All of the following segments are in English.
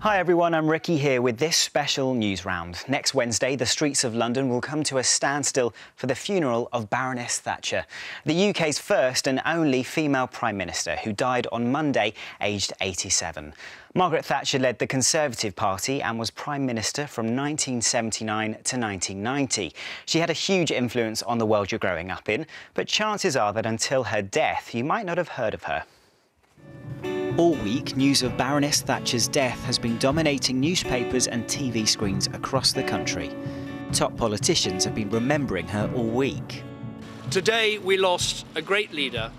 Hi everyone, I'm Ricky here with this special Newsround. Next Wednesday, the streets of London will come to a standstill for the funeral of Baroness Thatcher, the UK's first and only female Prime Minister who died on Monday, aged 87. Margaret Thatcher led the Conservative Party and was Prime Minister from 1979 to 1990. She had a huge influence on the world you're growing up in, but chances are that until her death, you might not have heard of her. All week, news of Baroness Thatcher's death has been dominating newspapers and TV screens across the country. Top politicians have been remembering her all week. Today, we lost a great leader,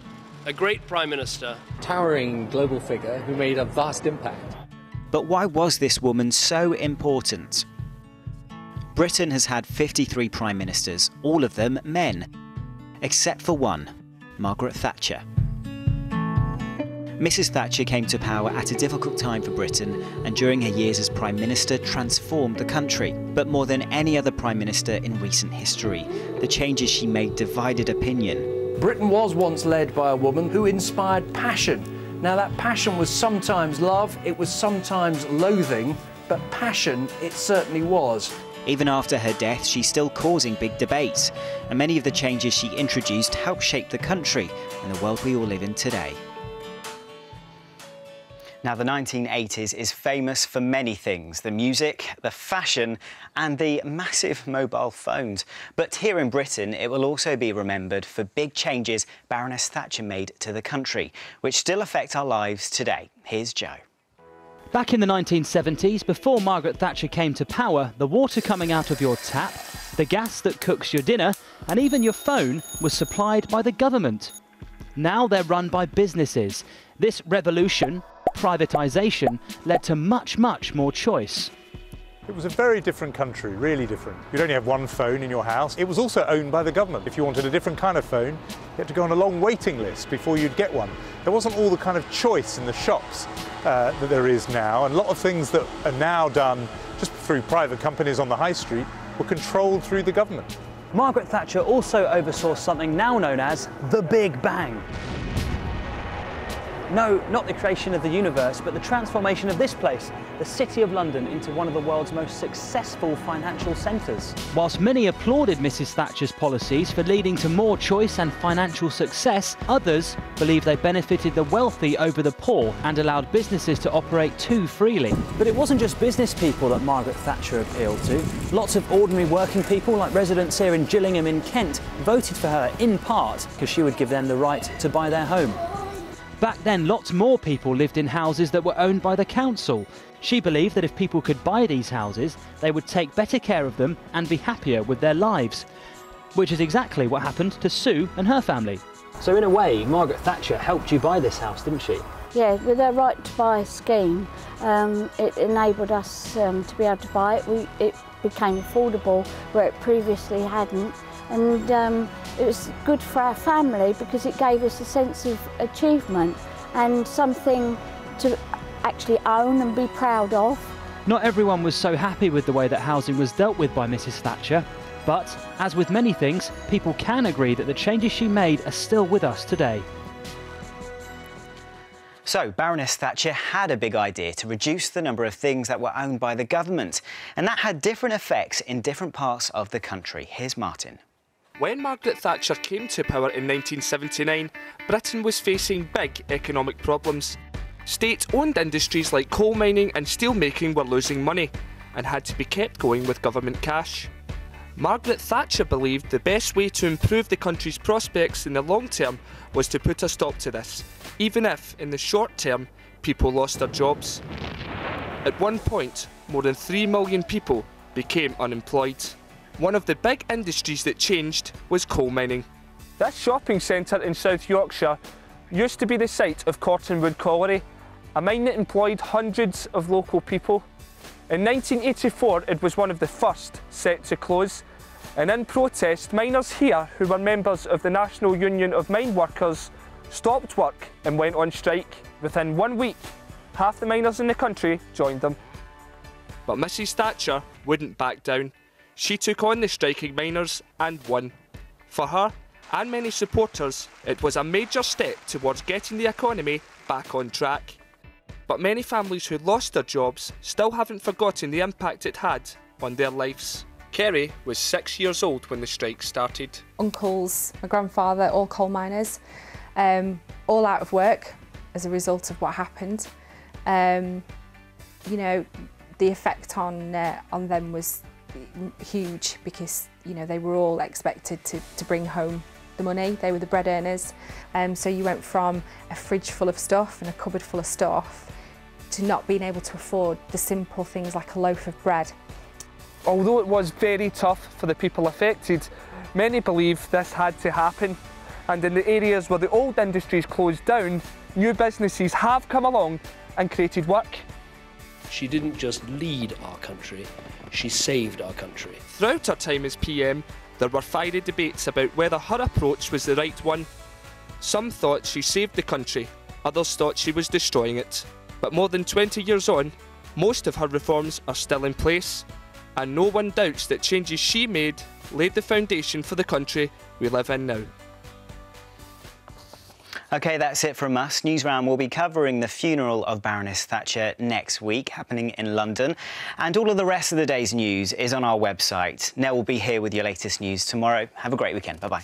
a great Prime Minister. Towering global figure who made a vast impact. But why was this woman so important? Britain has had 53 Prime Ministers, all of them men, except for one, Margaret Thatcher. Mrs Thatcher came to power at a difficult time for Britain and during her years as Prime Minister transformed the country. But more than any other Prime Minister in recent history, the changes she made divided opinion. Britain was once led by a woman who inspired passion. Now that passion was sometimes love, it was sometimes loathing, but passion it certainly was. Even after her death, she's still causing big debates, and many of the changes she introduced helped shape the country and the world we all live in today. Now, the 1980s is famous for many things the music, the fashion, and the massive mobile phones. But here in Britain, it will also be remembered for big changes Baroness Thatcher made to the country, which still affect our lives today. Here's Joe. Back in the 1970s, before Margaret Thatcher came to power, the water coming out of your tap, the gas that cooks your dinner, and even your phone was supplied by the government. Now they're run by businesses. This revolution privatisation led to much, much more choice. It was a very different country, really different. You'd only have one phone in your house. It was also owned by the government. If you wanted a different kind of phone, you had to go on a long waiting list before you'd get one. There wasn't all the kind of choice in the shops uh, that there is now, and a lot of things that are now done just through private companies on the high street were controlled through the government. Margaret Thatcher also oversaw something now known as the Big Bang. No, not the creation of the universe, but the transformation of this place, the City of London, into one of the world's most successful financial centres. Whilst many applauded Mrs Thatcher's policies for leading to more choice and financial success, others believe they benefited the wealthy over the poor and allowed businesses to operate too freely. But it wasn't just business people that Margaret Thatcher appealed to. Lots of ordinary working people, like residents here in Gillingham in Kent, voted for her in part because she would give them the right to buy their home. Back then, lots more people lived in houses that were owned by the council. She believed that if people could buy these houses, they would take better care of them and be happier with their lives. Which is exactly what happened to Sue and her family. So in a way, Margaret Thatcher helped you buy this house, didn't she? Yeah, with her right to buy scheme, um, it enabled us um, to be able to buy it. We, it became affordable where it previously hadn't and um, it was good for our family because it gave us a sense of achievement and something to actually own and be proud of. Not everyone was so happy with the way that housing was dealt with by Mrs Thatcher, but as with many things, people can agree that the changes she made are still with us today. So, Baroness Thatcher had a big idea to reduce the number of things that were owned by the government, and that had different effects in different parts of the country. Here's Martin. When Margaret Thatcher came to power in 1979, Britain was facing big economic problems. State-owned industries like coal mining and steel making were losing money and had to be kept going with government cash. Margaret Thatcher believed the best way to improve the country's prospects in the long term was to put a stop to this, even if, in the short term, people lost their jobs. At one point, more than 3 million people became unemployed. One of the big industries that changed was coal mining. This shopping centre in South Yorkshire used to be the site of Cortonwood Colliery, a mine that employed hundreds of local people. In 1984 it was one of the first set to close and in protest miners here who were members of the National Union of Mine Workers stopped work and went on strike. Within one week half the miners in the country joined them. But Mrs Thatcher wouldn't back down. She took on the striking miners and won. For her and many supporters, it was a major step towards getting the economy back on track. But many families who lost their jobs still haven't forgotten the impact it had on their lives. Kerry was six years old when the strike started. Uncles, my grandfather, all coal miners, um, all out of work as a result of what happened. Um, you know, the effect on uh, on them was huge because you know they were all expected to, to bring home the money. They were the bread earners. Um, so you went from a fridge full of stuff and a cupboard full of stuff to not being able to afford the simple things like a loaf of bread. Although it was very tough for the people affected, many believe this had to happen. And in the areas where the old industries closed down, new businesses have come along and created work. She didn't just lead our country, she saved our country. Throughout her time as PM, there were fiery debates about whether her approach was the right one. Some thought she saved the country, others thought she was destroying it. But more than 20 years on, most of her reforms are still in place, and no one doubts that changes she made laid the foundation for the country we live in now. OK, that's it from us. Newsround will be covering the funeral of Baroness Thatcher next week, happening in London. And all of the rest of the day's news is on our website. Nell will be here with your latest news tomorrow. Have a great weekend. Bye-bye.